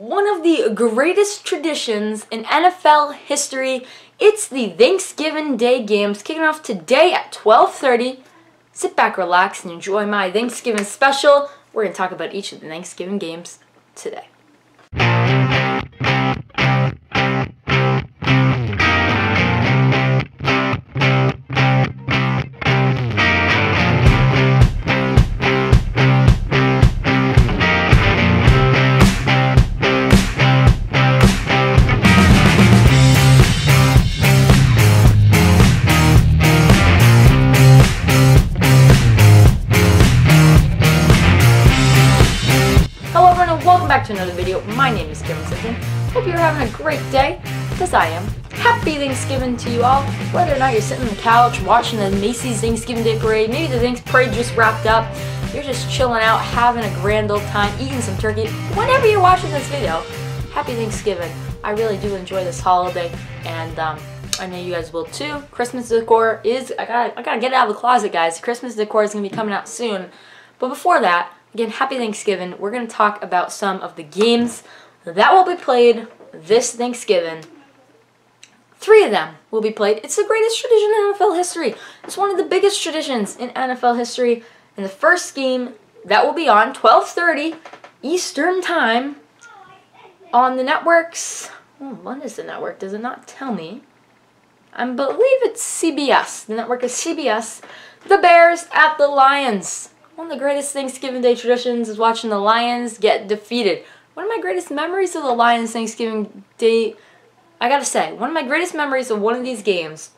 one of the greatest traditions in NFL history. It's the Thanksgiving Day games kicking off today at 12:30. Sit back, relax, and enjoy my Thanksgiving special. We're going to talk about each of the Thanksgiving games today. Back to another video. My name is Cameron Simpson. Hope you're having a great day, because I am. Happy Thanksgiving to you all. Whether or not you're sitting on the couch watching the Macy's Thanksgiving Day Parade, maybe the Thanksgiving Parade just wrapped up, you're just chilling out, having a grand old time, eating some turkey. Whenever you're watching this video, happy Thanksgiving. I really do enjoy this holiday, and um, I know you guys will too. Christmas decor is, I gotta, I gotta get it out of the closet, guys. Christmas decor is gonna be coming out soon. But before that, again, happy Thanksgiving. We're going to talk about some of the games that will be played this Thanksgiving. Three of them will be played. It's the greatest tradition in NFL history. It's one of the biggest traditions in NFL history. And the first game that will be on 12:30 Eastern Time on the networks. Oh, what is the network? Does it not tell me? I believe it's CBS. The network is CBS. The Bears at the Lions. One of the greatest Thanksgiving Day traditions is watching the Lions get defeated. One of my greatest memories of the Lions Thanksgiving Day, I gotta say, one of my greatest memories of one of these games,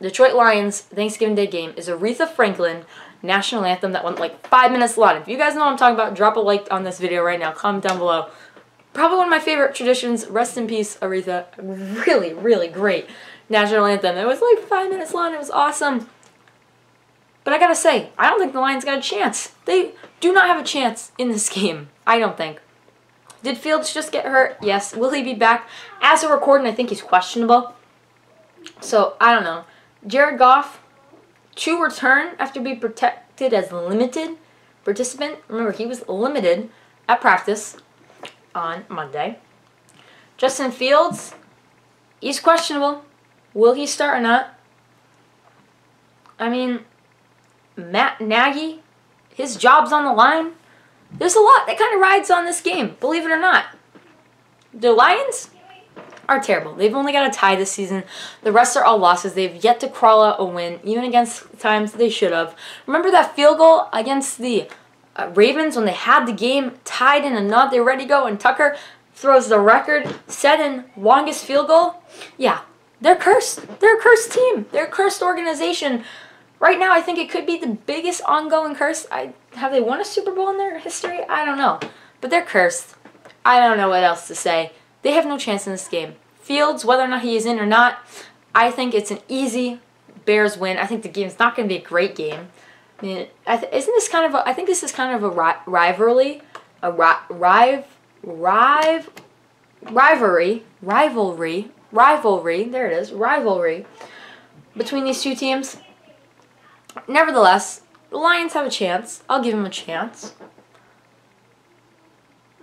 Detroit Lions Thanksgiving Day game, is Aretha Franklin national anthem that went like five minutes long. If you guys know what I'm talking about, drop a like on this video right now. Comment down below. Probably one of my favorite traditions. Rest in peace, Aretha. Really, really great national anthem. It was like five minutes long. It was awesome. But I gotta say, I don't think the Lions got a chance. They do not have a chance in this game. I don't think. Did Fields just get hurt? Yes. Will he be back? As a recording, I think he's questionable. So, I don't know. Jared Goff, to return after being protected as limited participant. Remember, he was limited at practice on Monday. Justin Fields, he's questionable. Will he start or not? I mean, Matt Nagy, his job's on the line. There's a lot that kind of rides on this game, believe it or not. The Lions are terrible. They've only got a tie this season. The rest are all losses. They've yet to crawl out a win, even against times they should have. Remember that field goal against the uh, Ravens when they had the game tied in a knot? They were ready to go, and Tucker throws the record setting longest field goal? Yeah, they're cursed. They're a cursed team. They're a cursed organization. Right now, I think it could be the biggest ongoing curse. I have they won a Super Bowl in their history? I don't know, but they're cursed. I don't know what else to say. They have no chance in this game. Fields, whether or not he is in or not, I think it's an easy Bears win. I think the game's not going to be a great game. I mean, isn't this kind of a? I think this is kind of a ri- rivalry, a ri- rive, rive, rivalry, rivalry, rivalry. There it is, rivalry between these two teams. Nevertheless, the Lions have a chance. I'll give them a chance.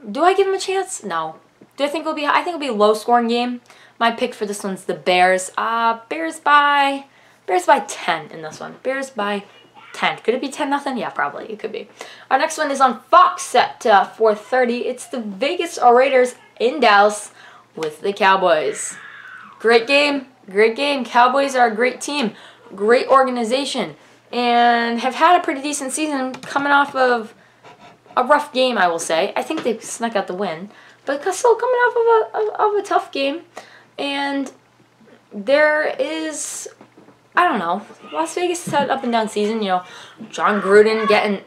Do I give them a chance? No. Do I think it'll be? I think it'll be a low-scoring game. My pick for this one's the Bears. Uh, Bears by Bears by 10 in this one. Bears by 10. Could it be 10 nothing? Yeah, probably. It could be. Our next one is on Fox at uh, 4:30. It's the Vegas Raiders in Dallas with the Cowboys. Great game. Great game. Cowboys are a great team. Great organization and have had a pretty decent season coming off of a rough game, I will say. I think they snuck out the win, but still coming off of a, of, a tough game. And there is, I don't know, Las Vegas has had an up and down season. You know, Jon Gruden getting.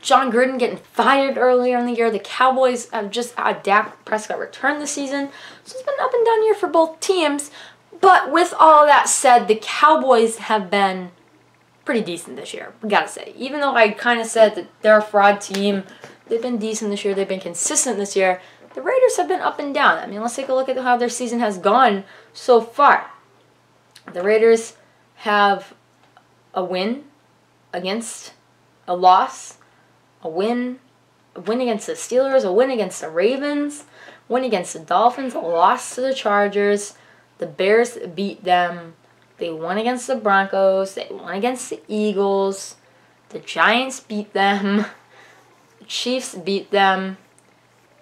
Jon Gruden getting fired earlier in the year. The Cowboys have just had Dak Prescott return this season. So it's been an up and down year for both teams. But with all that said, the Cowboys have been pretty decent this year. We gotta say, even though I kind of said that they're a fraud team, they've been decent this year. They've been consistent this year. The Raiders have been up and down. I mean, let's take a look at how their season has gone so far. The Raiders have a win against a loss, a win, a win against the Steelers, a win against the Ravens, win against the Dolphins, a loss to the Chargers. The Bears beat them. They won against the Broncos. They won against the Eagles. The Giants beat them. The Chiefs beat them.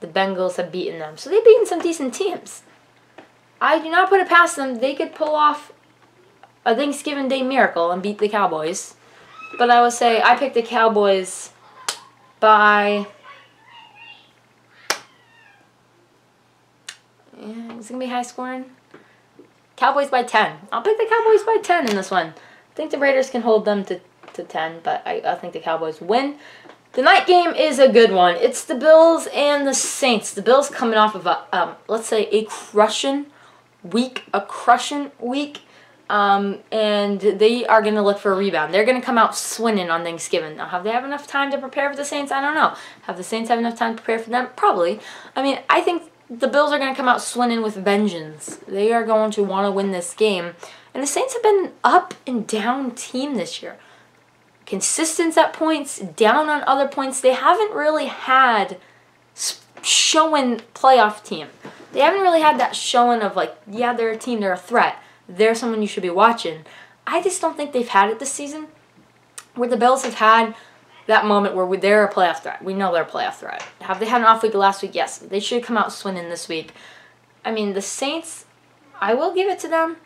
The Bengals have beaten them. So they've beaten some decent teams. I do not put it past them. They could pull off a Thanksgiving Day miracle and beat the Cowboys. But I would say I picked the Cowboys by. Yeah, it's going to be high scoring. Cowboys by 10. I'll pick the Cowboys by 10 in this one. I think the Raiders can hold them to, to 10, but I, I think the Cowboys win. The night game is a good one. It's the Bills and the Saints. The Bills coming off of a, um, let's say, a crushing week, a crushing week. Um, and they are going to look for a rebound. They're going to come out swinging on Thanksgiving. Now, have they have enough time to prepare for the Saints? I don't know. Have the Saints have enough time to prepare for them? Probably. I mean, I think the Bills are going to come out swinging with vengeance. They are going to want to win this game. And the Saints have been an up and down team this year. Consistent at points, down on other points. They haven't really had showing playoff team. They haven't really had that showing of like, yeah, they're a team, they're a threat they're someone you should be watching. I just don't think they've had it this season where the Bills have had that moment where they're a playoff threat. We know they're a playoff threat. Have they had an off week last week? Yes. They should come out swinging this week. I mean, the Saints, I will give it to them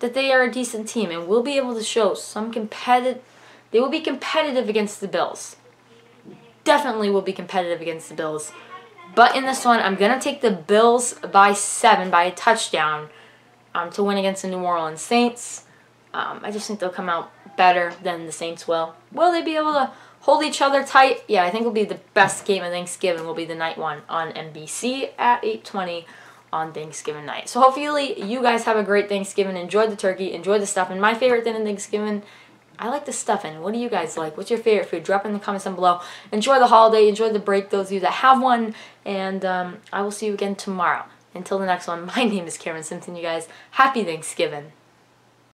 that they are a decent team and will be able to show some competitive. They will be competitive against the Bills. Definitely will be competitive against the Bills. But in this one, I'm going to take the Bills by seven by a touchdown um, to win against the New Orleans Saints. Um, I just think they'll come out better than the Saints will. Will they be able to hold each other tight? Yeah, I think will be the best game of Thanksgiving will be the night one on NBC at 8:20 on Thanksgiving night. So hopefully you guys have a great Thanksgiving. Enjoy the turkey. Enjoy the stuffing. My favorite thing in Thanksgiving. I like the stuffing. What do you guys like? What's your favorite food? Drop in the comments down below. Enjoy the holiday. Enjoy the break, those of you that have one. And um, I will see you again tomorrow. Until the next one, my name is Cameron Simpson, you guys. Happy Thanksgiving.